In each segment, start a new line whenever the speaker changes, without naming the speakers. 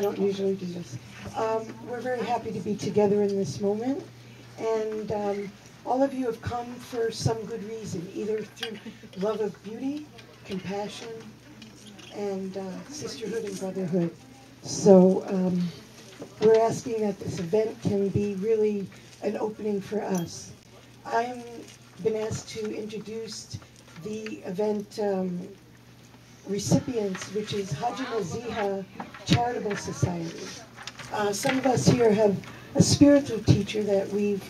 don't usually do this. Um, we're very happy to be together in this moment, and um, all of you have come for some good reason, either through love of beauty, compassion, and uh, sisterhood and brotherhood. So um, we're asking that this event can be really an opening for us. I've been asked to introduce the event um, recipients, which is Hajja Naziha Charitable Society. Uh, some of us here have a spiritual teacher that we've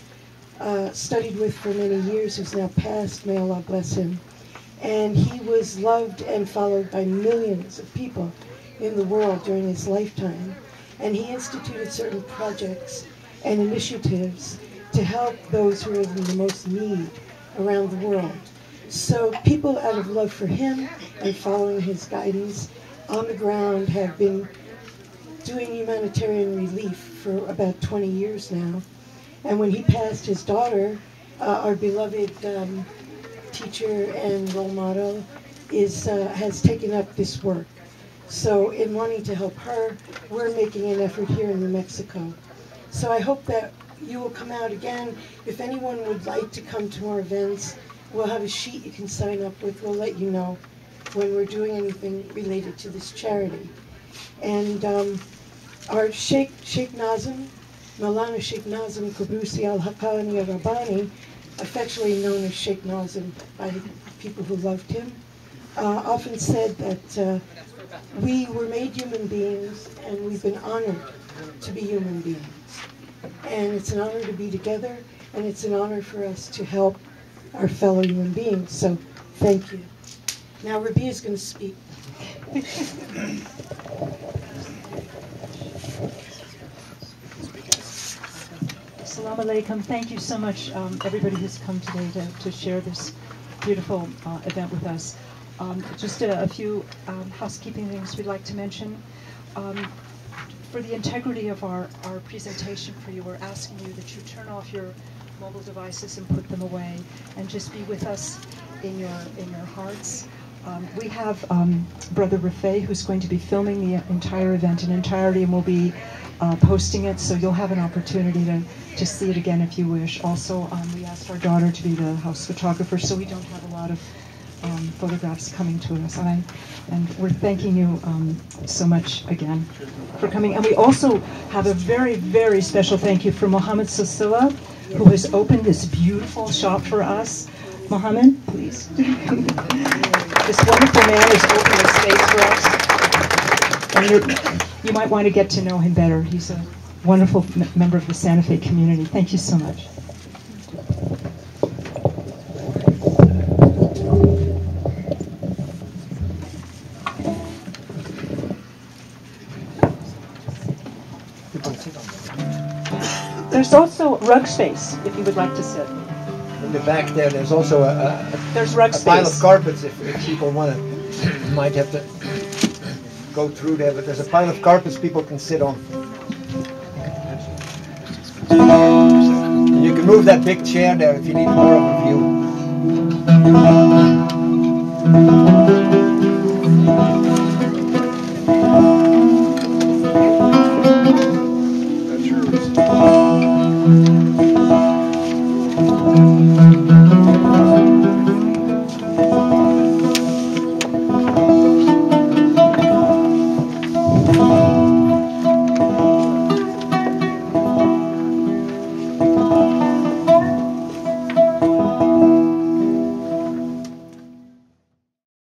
uh, studied with for many years, who's now passed, may Allah bless him. And he was loved and followed by millions of people in the world during his lifetime. And he instituted certain projects and initiatives to help those who are in the most need around the world. So people out of love for him and following his guidance on the ground have been doing humanitarian relief for about 20 years now. And when he passed, his daughter, uh, our beloved um, teacher and role model, is uh, has taken up this work. So in wanting to help her, we're making an effort here in New Mexico. So I hope that you will come out again. If anyone would like to come to our events, we'll have a sheet you can sign up with. We'll let you know when we're doing anything related to this charity. And um, our Sheikh, Sheikh Nazim, Mawlana Sheikh Nazim Kubrusi al Haqqani al Rabbani, affectionately known as Sheikh Nazim by people who loved him, uh, often said that uh, we were made human beings and we've been honored to be human beings. And it's an honor to be together and it's an honor for us to help our fellow human beings. So thank you. Now Rabia is going to speak.
Assalamu alaikum. Thank you so much, um, everybody who's come today to, to share this beautiful uh, event with us. Um, just a, a few um, housekeeping things we'd like to mention. Um, for the integrity of our, our presentation for you, we're asking you that you turn off your mobile devices and put them away and just be with us in your, in your hearts. Um, we have um, Brother Rafay who's going to be filming the entire event in entirety and we'll be uh, posting it, so you'll have an opportunity to, to see it again if you wish. Also, um, we asked our daughter to be the house photographer, so we don't have a lot of um, photographs coming to us. And, I, and we're thanking you um, so much again for coming. And we also have a very, very special thank you for Mohammed Sosilla, who has opened this beautiful shop for us. Mohammed, please. this wonderful man has opened a space for us. And you might want to get to know him better. He's a wonderful member of the Santa Fe community. Thank you so much. There's also rug space if you would like to sit.
In the back there, there's also a, a,
there's rug
a pile of carpets if, if people want to. might have to go through there, but there's a pile of carpets people can sit on. And you can move that big chair there if you need more of a view.